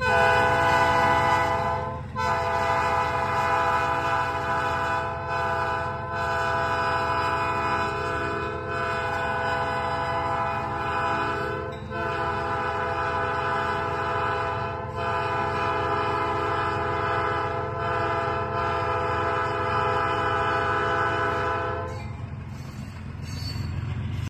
Ah!